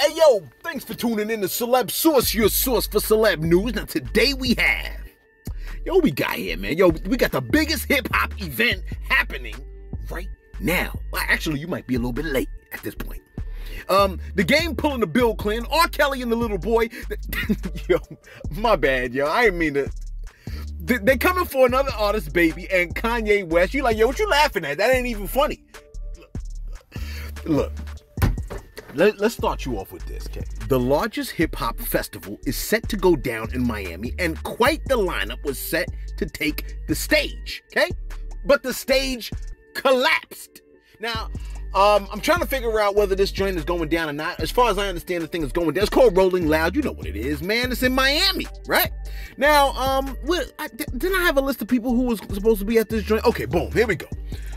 Hey yo, thanks for tuning in to Celeb Source, your source for celeb news. Now today we have, yo, we got here, man. Yo, we got the biggest hip hop event happening right now. Well, actually, you might be a little bit late at this point. Um, the game pulling the Bill Clinton, R. Kelly and the little boy. yo, my bad, yo. I didn't mean to. They, coming for another artist, baby, and Kanye West. You like, yo, what you laughing at? That ain't even funny. Look, let, us start you off with this, okay? The largest hip hop festival is set to go down in Miami, and quite the lineup was set to take the stage, okay? But the stage collapsed. Now, um, I'm trying to figure out whether this joint is going down or not. As far as I understand, the thing is going down. It's called Rolling Loud. You know what it is, man. It's in Miami, right? Now, um, I, didn't I have a list of people who was supposed to be at this joint? Okay, boom. Here we go.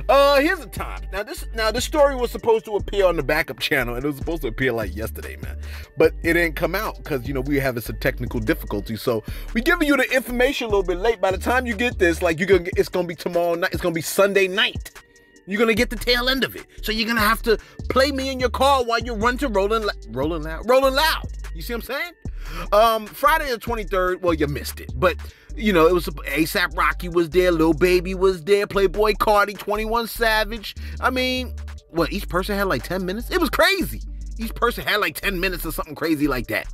Uh, here's the time. Now this now this story was supposed to appear on the backup channel, and it was supposed to appear like yesterday, man. But it didn't come out because you know we were having some technical difficulties. So we giving you the information a little bit late. By the time you get this, like you're gonna get, it's gonna be tomorrow night. It's gonna be Sunday night. You're gonna get the tail end of it. So you're gonna have to play me in your car while you run to Rolling Rolling Loud. Rolling Loud. You see what I'm saying? Um, Friday the 23rd, well, you missed it. But you know, it was ASAP Rocky was there, Lil Baby was there, Playboi Carti, 21 Savage. I mean, what each person had like 10 minutes? It was crazy. Each person had like 10 minutes or something crazy like that.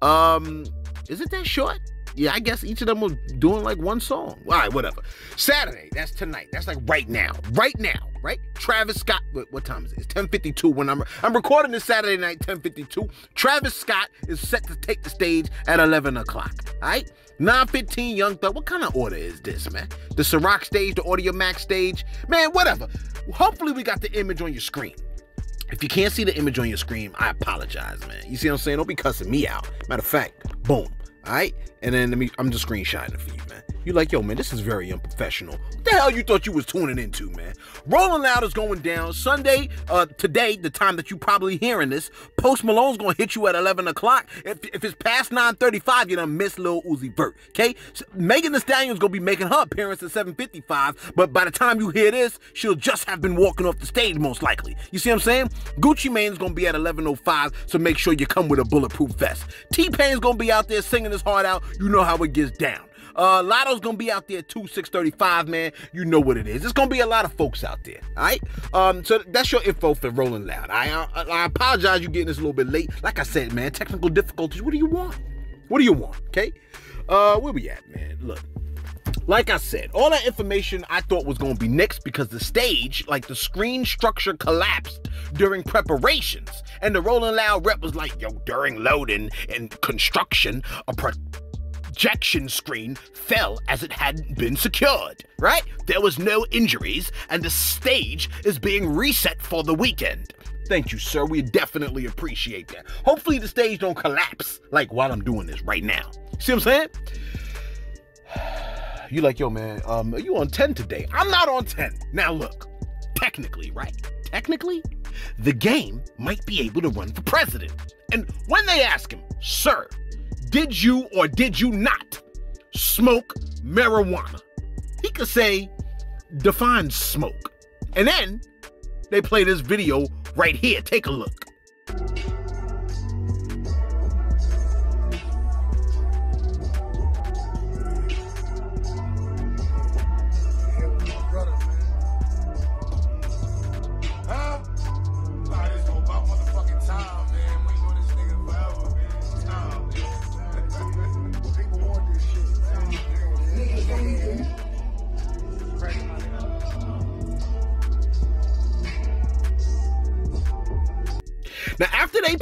Um, is it that short? Yeah, I guess each of them was doing like one song. All right, whatever. Saturday, that's tonight. That's like right now. Right now, right? Travis Scott. What, what time is it? It's 10:52 when I'm I'm recording this Saturday night, 10:52. Travis Scott is set to take the stage at 11 o'clock. All right. 915 Young Thug. What kind of order is this, man? The Ciroc stage, the Audiomack stage? Man, whatever. Hopefully, we got the image on your screen. If you can't see the image on your screen, I apologize, man. You see what I'm saying? Don't be cussing me out. Matter of fact, boom. All right? And then let me, I'm just screenshotting it for you, man. You're like, yo, man, this is very unprofessional. What the hell you thought you was tuning into, man? Rolling Loud is going down Sunday, uh, today, the time that you probably hearing this. Post Malone's gonna hit you at 11 o'clock. If, if it's past 9:35, you done miss Lil Uzi Vert. Okay? So Megan Thee Stallion's gonna be making her appearance at 7:55, but by the time you hear this, she'll just have been walking off the stage, most likely. You see what I'm saying? Gucci Mane's gonna be at 11:05, so make sure you come with a bulletproof vest. T Pain's gonna be out there singing his heart out. You know how it gets down. Uh, Latto's gonna be out there too, 635, man. You know what it is. It's gonna be a lot of folks out there. All right. Um, so that's your info for Rolling Loud. I uh, I apologize you getting this a little bit late. Like I said, man, technical difficulties. What do you want? What do you want? Okay. Uh, where we at, man? Look. Like I said, all that information I thought was going to be next because the stage, like the screen structure collapsed during preparations. And the Rolling Loud rep was like, yo, during loading and construction, a pro projection screen fell as it hadn't been secured, right? There was no injuries, and the stage is being reset for the weekend. Thank you, sir. We definitely appreciate that. Hopefully the stage don't collapse like while I'm doing this right now. See what I'm saying? You like, yo, man, um, are you on 10 today? I'm not on 10. Now look, technically, right? Technically, the game might be able to run for president. And when they ask him, sir, did you or did you not smoke marijuana? He could say, define smoke. And then they play this video right here. Take a look.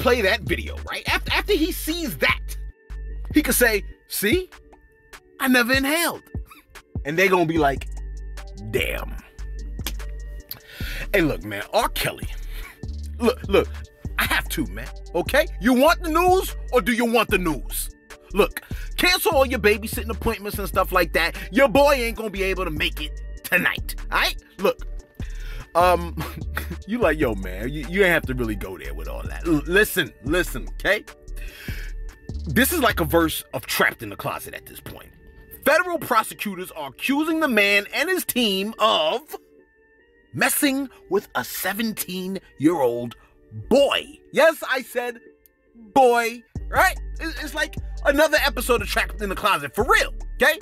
After they play that video, right? After, after he sees that, he could say, see, I never inhaled. And they're gonna be like, damn. Hey, look, man, R. Kelly. Look, look, I have to, man. Okay? You want the news or do you want the news? Look, cancel all your babysitting appointments and stuff like that. Your boy ain't gonna be able to make it tonight. Alright? Look, um, you like, yo, man, you, you ain't have to really go there with all that. L- listen, listen, okay? This is like a verse of Trapped in the Closet at this point. Federal prosecutors are accusing the man and his team of messing with a 17 year old boy. Yes, I said boy, right? It's like another episode of Trapped in the Closet for real, okay?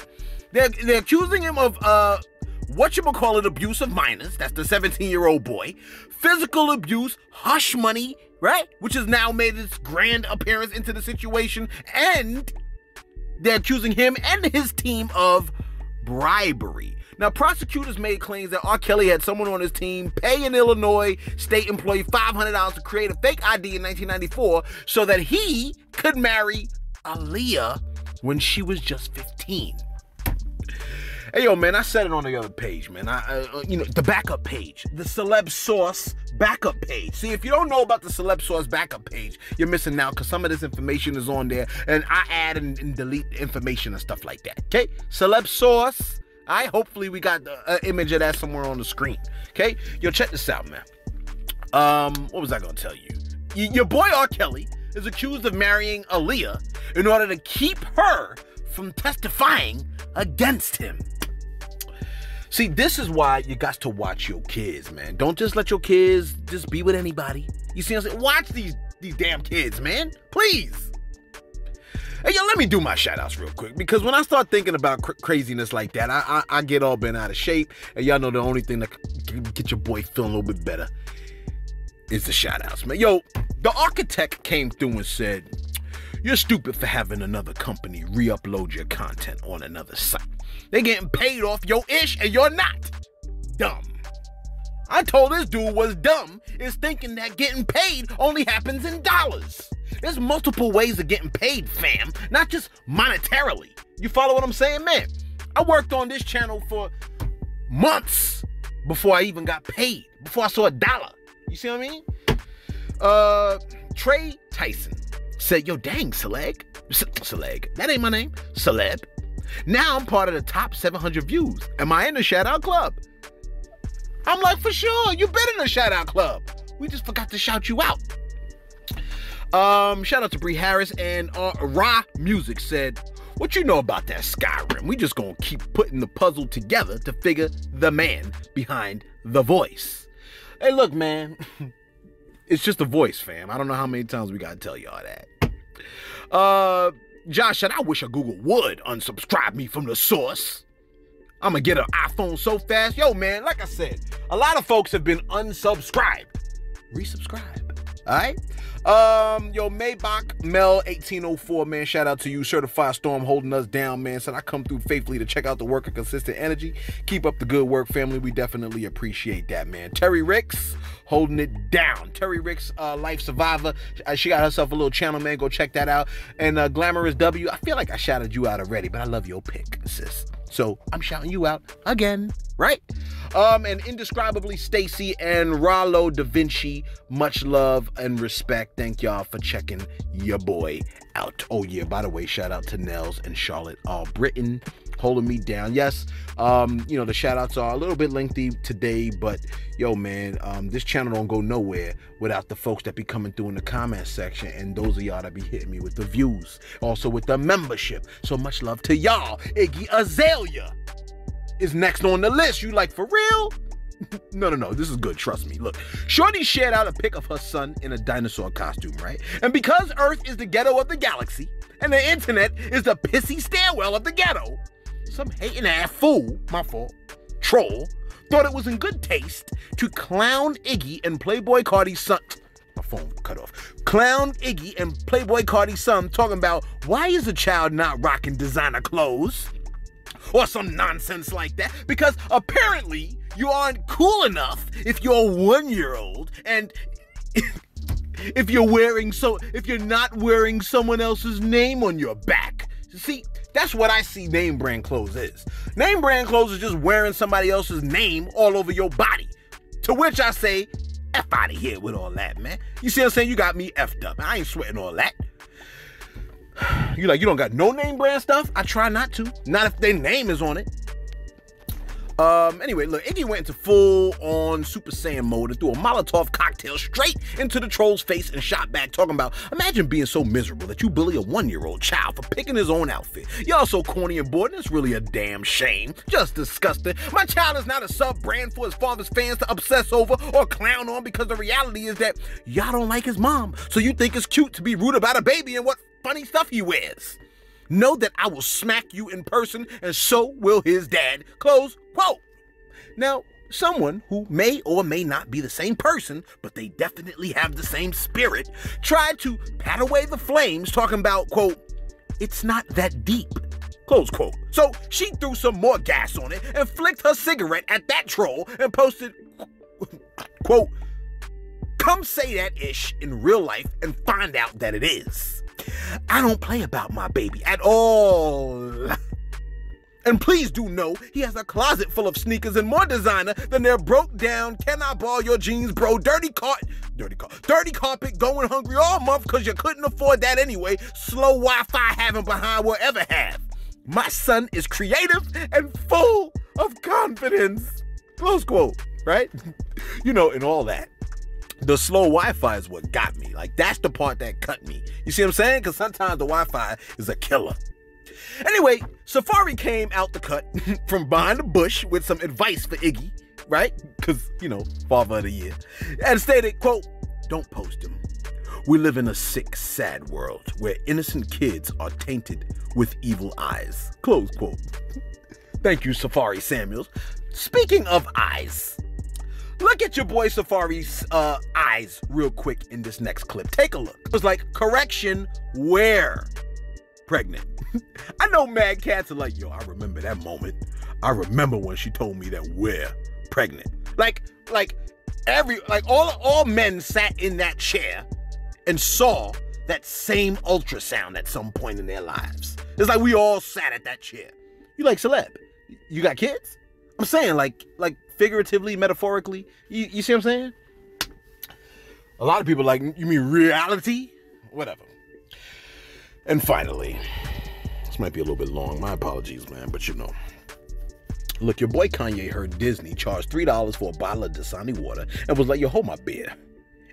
They're, they're accusing him of uh, what you call it abuse of minors. That's the 17 year old boy. Physical abuse, hush money, right? Which has now made its grand appearance into the situation. And they're accusing him and his team of bribery. Now, prosecutors made claims that R. Kelly had someone on his team pay an Illinois state employee $500 to create a fake ID in 1994 so that he could marry Aaliyah when she was just 15. Hey yo, man, I said it on the other page, man. I, uh, you know, the backup page, the celeb source backup page. See, if you don't know about the celeb source backup page, you're missing out because some of this information is on there, and I add and, and delete information and stuff like that. Okay, celeb source. I hopefully we got an image of that somewhere on the screen. Okay, yo, check this out, man. Um, what was I gonna tell you? Y- your boy R. Kelly is accused of marrying Aaliyah in order to keep her from testifying against him. See, this is why you got to watch your kids, man. Don't just let your kids just be with anybody. You see what I'm saying? Watch these these damn kids, man. Please. Hey, yo, let me do my shout outs real quick because when I start thinking about cr- craziness like that, I, I, I get all bent out of shape. And y'all know the only thing that can get your boy feeling a little bit better is the shout outs, man. Yo, the architect came through and said, You're stupid for having another company re upload your content on another site. They getting paid off your ish and you're not. Dumb. I told this dude was dumb is thinking that getting paid only happens in dollars. There's multiple ways of getting paid, fam, not just monetarily. You follow what I'm saying, man? I worked on this channel for months before I even got paid, before I saw a dollar. You see what I mean? Uh, Trey Tyson said, Yo, dang, Celeb. Celeb. That ain't my name. Celeb. Now I'm part of the top 700 views. Am I in the shout out club? I'm like, for sure, you've been in the shout out club. We just forgot to shout you out. Um, shout out to Bree Harris and uh, Raw Music said, What you know about that Skyrim? We just gonna keep putting the puzzle together to figure the man behind the voice. Hey, look, man, it's just a voice, fam. I don't know how many times we gotta tell y'all that. Uh, Josh said, I wish a Google would unsubscribe me from the source. I'm gonna get an iPhone so fast. Yo, man, like I said, a lot of folks have been unsubscribed. Resubscribe. All right. Um, yo, Maybach Mel 1804, man. Shout out to you. Certified Storm holding us down, man. Said I come through faithfully to check out the work of consistent energy. Keep up the good work, family. We definitely appreciate that, man. Terry Ricks holding it down. Terry Ricks, uh, life survivor. Uh, she got herself a little channel, man. Go check that out. And uh, Glamorous W. I feel like I shouted you out already, but I love your pick, sis. So I'm shouting you out again, right? Um, and indescribably Stacy and Rollo Da Vinci, much love and respect. Thank y'all for checking your boy out. Oh yeah, by the way, shout out to Nels and Charlotte All Britain holding me down. Yes, um, you know, the shout outs are a little bit lengthy today, but yo, man, um, this channel don't go nowhere without the folks that be coming through in the comment section and those of y'all that be hitting me with the views, also with the membership. So much love to y'all. Iggy Azalea is next on the list. You like for real? no, no, no. This is good. Trust me. Look, Shorty shared out a pic of her son in a dinosaur costume, right? And because Earth is the ghetto of the galaxy and the internet is the pissy stairwell of the ghetto, some hating ass fool, my fault, troll, thought it was in good taste to clown Iggy and Playboi Carti's son. My phone cut off. Clown Iggy and Playboi Carti's son talking about why is a child not rocking designer clothes? Or some nonsense like that. Because apparently you aren't cool enough if you're one year old and if you're wearing so if you're not wearing someone else's name on your back. See, that's what I see name brand clothes is. Name brand clothes is just wearing somebody else's name all over your body. To which I say, F out of here with all that, man. You see what I'm saying? You got me effed up. I ain't sweating all that. You like, you don't got no name brand stuff? I try not to. Not if their name is on it. Um, anyway, look, Iggy went into full on Super Saiyan mode and threw a Molotov cocktail straight into the troll's face and shot back, talking about imagine being so miserable that you bully a one year old child for picking his own outfit. Y'all so corny and bored, and it's really a damn shame. Just disgusting. My child is not a sub brand for his father's fans to obsess over or clown on because the reality is that y'all don't like his mom, so you think it's cute to be rude about a baby and what funny stuff he wears. Know that I will smack you in person, and so will his dad. Close quote. Now, someone who may or may not be the same person, but they definitely have the same spirit, tried to pat away the flames, talking about, quote, it's not that deep. Close quote. So she threw some more gas on it and flicked her cigarette at that troll and posted, quote, come say that ish in real life and find out that it is. I don't play about my baby at all. And please do know he has a closet full of sneakers and more designer than their broke down, can I borrow your jeans, bro? Dirty car, dirty car, dirty carpet, going hungry all month because you couldn't afford that anyway. Slow Wi-Fi having behind will ever have. My son is creative and full of confidence. Close quote, right? you know, and all that the slow Wi-Fi is what got me. Like that's the part that cut me. You see what I'm saying? Because sometimes the Wi-Fi is a killer. Anyway, Safaree came out the cut from behind the bush with some advice for Iggy, right? Because you know, father of the year, and stated, "quote Don't post him. We live in a sick, sad world where innocent kids are tainted with evil eyes." Close quote. Thank you, Safaree Samuels. Speaking of eyes, Look at your boy Safaree's uh, eyes real quick in this next clip. Take a look. It was like, correction, where? Pregnant. I know mad cats are like, yo, I remember that moment. I remember when she told me that we're pregnant. Like, like every, like all, all men sat in that chair and saw that same ultrasound at some point in their lives. It's like we all sat at that chair. You like celeb? You got kids? I'm saying like like figuratively, metaphorically. You, you see what I'm saying? A lot of people like, you mean reality? Whatever. And finally, this might be a little bit long. My apologies, man, but you know. Look, your boy Kanye heard Disney charged $3 for a bottle of Dasani water and was like, yo, hold my beer.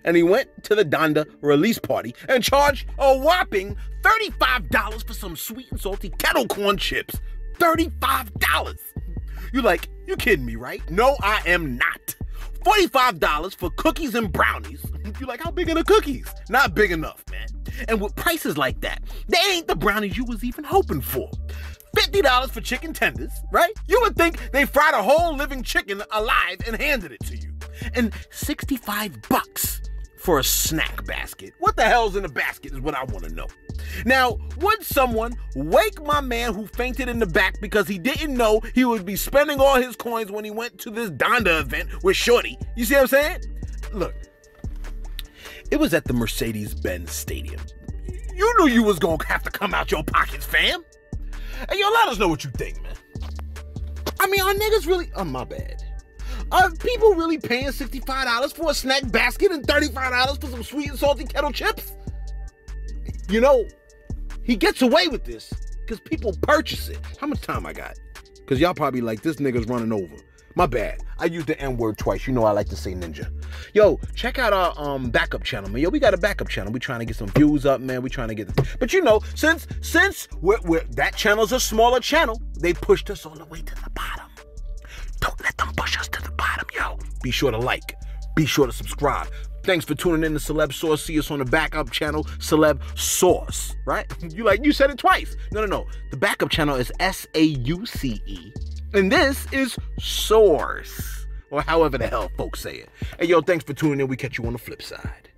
And he went to the Donda release party and charged a whopping $35 for some sweet and salty kettle corn chips. $35. You like, you kidding me, right? No, I am not. $45 for cookies and brownies. You like, how big are the cookies? Not big enough, man. And with prices like that, they ain't the brownies you was even hoping for. $50 for chicken tenders, right? You would think they fried a whole living chicken alive and handed it to you. And 65 bucks for a snack basket. What the hell's in the basket is what I want to know. Now, would someone wake my man who fainted in the back because he didn't know he would be spending all his coins when he went to this Donda event with Shorty? You see what I'm saying? Look, it was at the Mercedes Benz Stadium. You knew you was gonna have to come out your pockets, fam. And yo, let us know what you think, man. I mean, are niggas really? Oh, my bad. Are people really paying $65 for a snack basket and $35 for some sweet and salty kettle chips? You know, he gets away with this because people purchase it. How much time I got? Because y'all probably like, this nigga's running over. My bad. I used the N word twice. You know I like to say ninja. Yo, check out our um backup channel, man. Yo, we got a backup channel. We trying to get some views up, man. We trying to get. But you know, since since we're, we're, that channel's a smaller channel, they pushed us all the way to the bottom. Don't let them push us to the bottom, yo. Be sure to like. Be sure to subscribe. Thanks for tuning in to Celeb Sauce. See us on the backup channel, Celeb Sauce. Right? You like you said it twice. No, no, no. The backup channel is S A U C E, and this is Source, or however the hell folks say it. Hey, yo, thanks for tuning in. We catch you on the flip side.